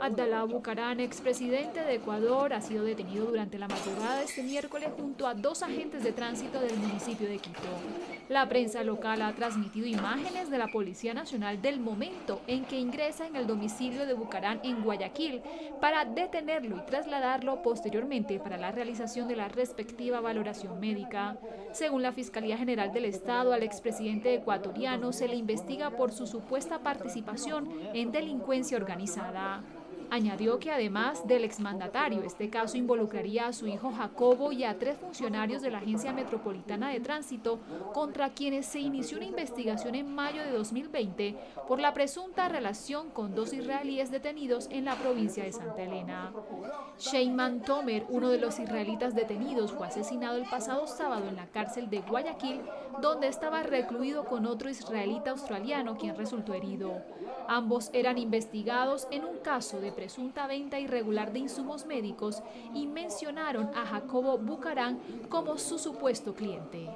Abdalá Bucarán, expresidente de Ecuador, ha sido detenido durante la madrugada de este miércoles junto a dos agentes de tránsito del municipio de Quito. La prensa local ha transmitido imágenes de la Policía Nacional del momento en que ingresa en el domicilio de Bucarán en Guayaquil para detenerlo y trasladarlo posteriormente para la realización de la respectiva valoración médica. Según la Fiscalía General del Estado, al expresidente ecuatoriano se le investiga por su supuesta participación en delincuencia organizada. Añadió que además del exmandatario, este caso involucraría a su hijo Jacobo y a tres funcionarios de la Agencia Metropolitana de Tránsito contra quienes se inició una investigación en mayo de 2020 por la presunta relación con dos israelíes detenidos en la provincia de Santa Elena. Sheyman Tomer, uno de los israelitas detenidos, fue asesinado el pasado sábado en la cárcel de Guayaquil, donde estaba recluido con otro israelita australiano quien resultó herido. Ambos eran investigados en un caso de presunta venta irregular de insumos médicos y mencionaron a Jacobo Bucarán como su supuesto cliente.